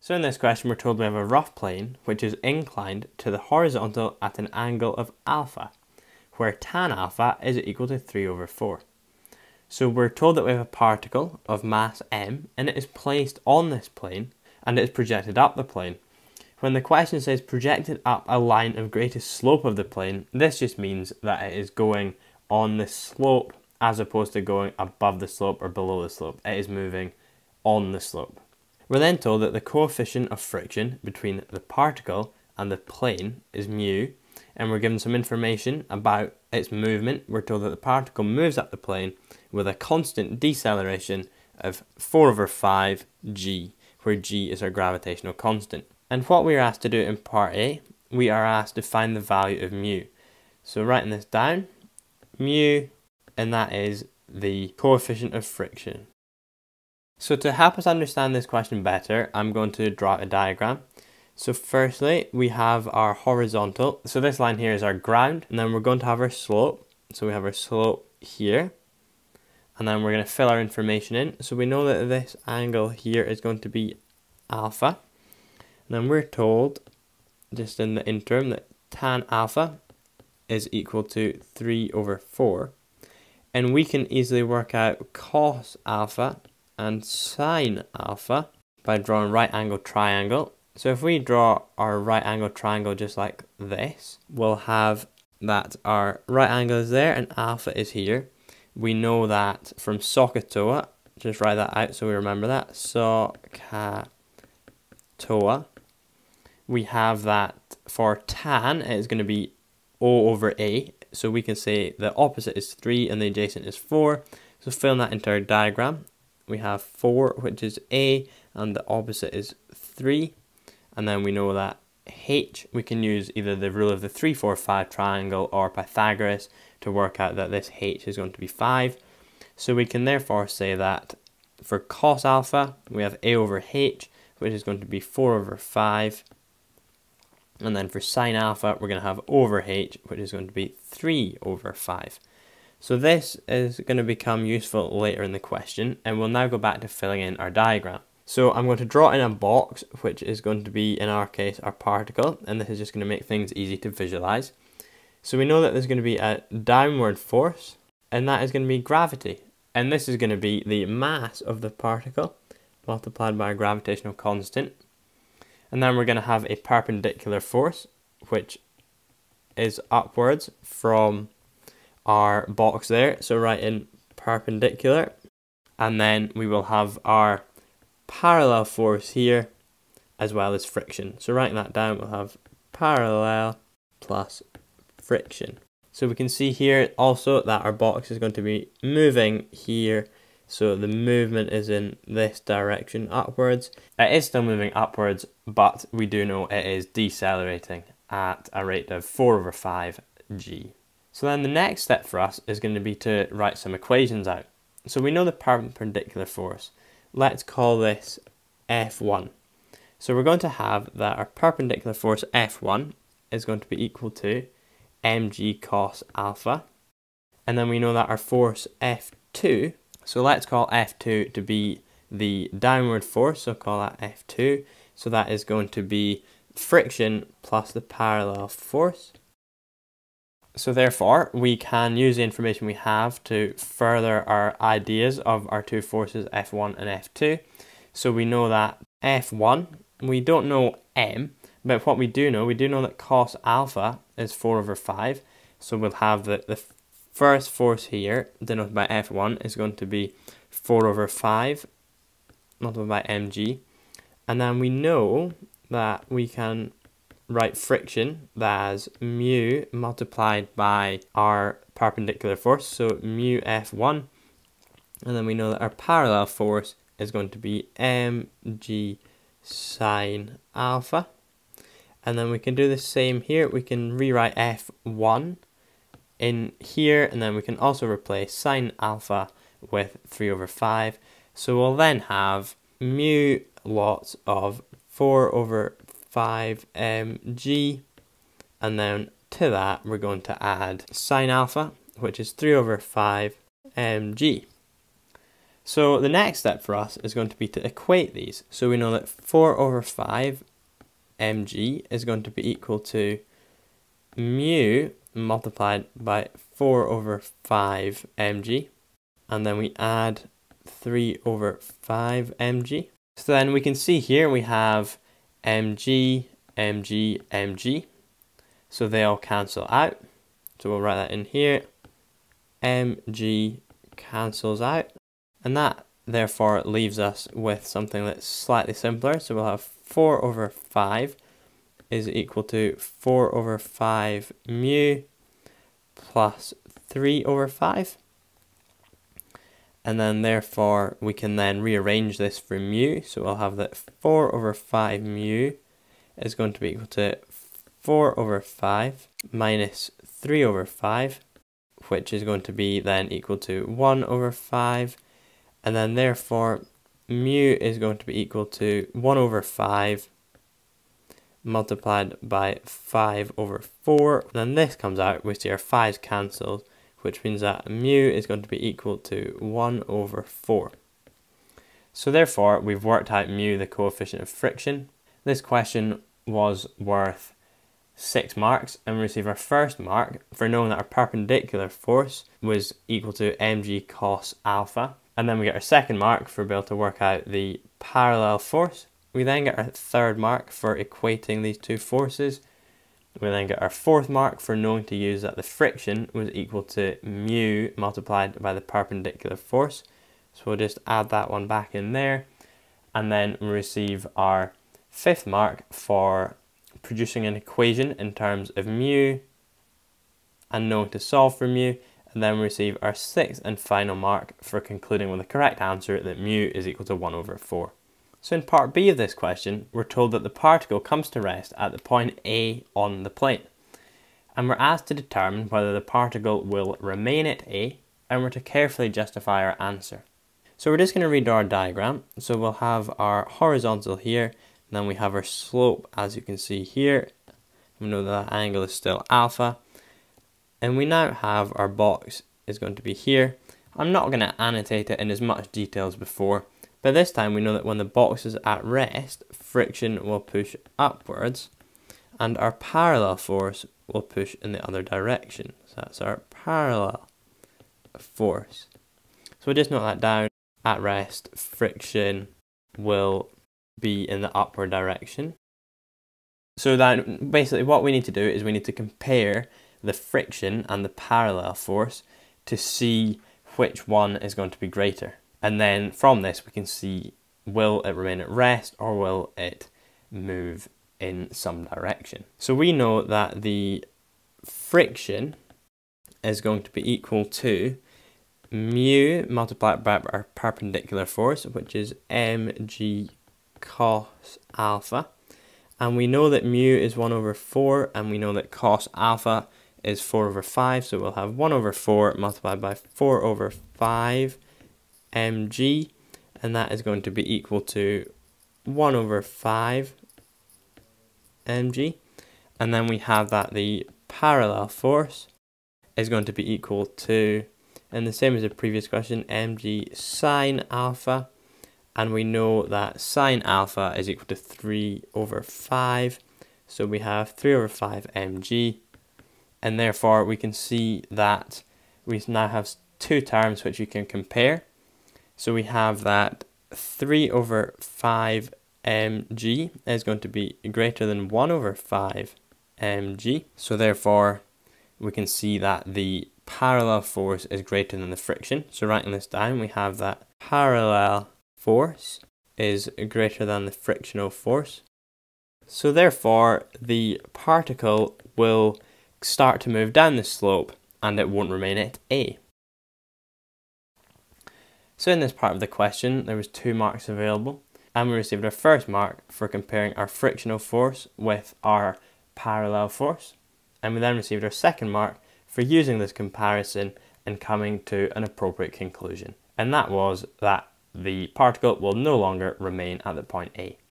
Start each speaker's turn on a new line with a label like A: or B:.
A: So in this question, we're told we have a rough plane which is inclined to the horizontal at an angle of alpha, where tan alpha is equal to 3 over 4. So we're told that we have a particle of mass m and it is placed on this plane and it is projected up the plane. When the question says projected up a line of greatest slope of the plane, this just means that it is going on the slope as opposed to going above the slope or below the slope. It is moving on the slope. We're then told that the coefficient of friction between the particle and the plane is mu, and we're given some information about its movement. We're told that the particle moves up the plane with a constant deceleration of 4 over 5 g, where g is our gravitational constant. And what we are asked to do in part A, we are asked to find the value of mu. So writing this down, mu, and that is the coefficient of friction. So to help us understand this question better, I'm going to draw a diagram. So firstly, we have our horizontal. So this line here is our ground, and then we're going to have our slope. So we have our slope here, and then we're going to fill our information in. So we know that this angle here is going to be alpha. And then we're told, just in the interim, that tan alpha is equal to 3 over 4. And we can easily work out cos alpha and sine alpha by drawing right angle triangle. So if we draw our right angle triangle just like this, we'll have that our right angle is there and alpha is here. We know that from SOHCAHTOA, just write that out so we remember that, SOHCAHTOA. We have that for tan it is going to be O over A, so we can say the opposite is 3 and the adjacent is 4. So filling that into our diagram, we have 4, which is A, and the opposite is 3. And then we know that H, we can use either the rule of the 3, 4, 5 triangle or Pythagoras to work out that this H is going to be 5. So we can therefore say that for cos alpha, we have A over H, which is going to be 4 over 5. And then for sine alpha, we're going to have over H, which is going to be 3 over 5. So this is going to become useful later in the question and we'll now go back to filling in our diagram. So I'm going to draw in a box which is going to be in our case our particle and this is just going to make things easy to visualize. So we know that there's going to be a downward force and that is going to be gravity and this is going to be the mass of the particle multiplied by a gravitational constant and then we're going to have a perpendicular force which is upwards from our box there. So write in perpendicular and then we will have our parallel force here as well as friction. So writing that down we'll have parallel plus friction. So we can see here also that our box is going to be moving here so the movement is in this direction upwards. It is still moving upwards but we do know it is decelerating at a rate of 4 over 5 g. So then the next step for us is going to be to write some equations out. So we know the perpendicular force. Let's call this F1. So we're going to have that our perpendicular force F1 is going to be equal to mg cos alpha. And then we know that our force F2, so let's call F2 to be the downward force, so call that F2. So that is going to be friction plus the parallel force. So therefore, we can use the information we have to further our ideas of our two forces F1 and F2. So we know that F1, we don't know M, but what we do know, we do know that cos alpha is 4 over 5. So we'll have the, the first force here, denoted by F1, is going to be 4 over 5, multiplied by mg. And then we know that we can write friction as mu multiplied by our perpendicular force, so mu F1, and then we know that our parallel force is going to be mg sine alpha. And then we can do the same here. We can rewrite F1 in here, and then we can also replace sine alpha with 3 over 5. So we'll then have mu lots of 4 over 5mg and then to that we're going to add sine alpha which is 3 over 5 mg. So the next step for us is going to be to equate these. So we know that 4 over 5 mg is going to be equal to mu multiplied by 4 over 5 mg and then we add 3 over 5 mg. So then we can see here we have mg, mg, mg. So they all cancel out. So we'll write that in here. mg cancels out. And that therefore leaves us with something that's slightly simpler. So we'll have 4 over 5 is equal to 4 over 5 mu plus 3 over 5. And then therefore we can then rearrange this for mu. So we'll have that 4 over 5 mu is going to be equal to 4 over 5 minus 3 over 5, which is going to be then equal to 1 over 5. And then therefore mu is going to be equal to 1 over 5 multiplied by 5 over 4. Then this comes out, we see our 5's cancelled, which means that mu is going to be equal to 1 over 4. So therefore, we've worked out mu, the coefficient of friction. This question was worth 6 marks, and we receive our first mark for knowing that our perpendicular force was equal to mg cos alpha. And then we get our second mark for being able to work out the parallel force, we then get our third mark for equating these two forces. We then get our fourth mark for knowing to use that the friction was equal to mu multiplied by the perpendicular force. So we'll just add that one back in there. And then we receive our fifth mark for producing an equation in terms of mu and knowing to solve for mu. And then we receive our sixth and final mark for concluding with the correct answer that mu is equal to 1 over 4. So in part B of this question, we're told that the particle comes to rest at the point A on the plane. And we're asked to determine whether the particle will remain at A, and we're to carefully justify our answer. So we're just going to redraw our diagram. So we'll have our horizontal here, and then we have our slope as you can see here. We know that angle is still alpha. And we now have our box is going to be here. I'm not going to annotate it in as much detail as before, but this time we know that when the box is at rest, friction will push upwards and our parallel force will push in the other direction. So that's our parallel force. So we just note that down. At rest, friction will be in the upward direction. So then basically what we need to do is we need to compare the friction and the parallel force to see which one is going to be greater. And then from this, we can see will it remain at rest or will it move in some direction. So we know that the friction is going to be equal to mu multiplied by our perpendicular force, which is mg cos alpha. And we know that mu is 1 over 4, and we know that cos alpha is 4 over 5, so we'll have 1 over 4 multiplied by 4 over 5 mg and that is going to be equal to 1 over 5 mg and then we have that the parallel force is going to be equal to and the same as the previous question mg sine alpha. And we know that sine alpha is equal to 3 over 5 so we have 3 over 5 mg and therefore we can see that we now have two terms which we can compare so we have that 3 over 5 mg is going to be greater than 1 over 5 mg. So therefore, we can see that the parallel force is greater than the friction. So writing this down, we have that parallel force is greater than the frictional force. So therefore, the particle will start to move down the slope and it won't remain at A. So in this part of the question, there was two marks available, and we received our first mark for comparing our frictional force with our parallel force, and we then received our second mark for using this comparison and coming to an appropriate conclusion, and that was that the particle will no longer remain at the point A.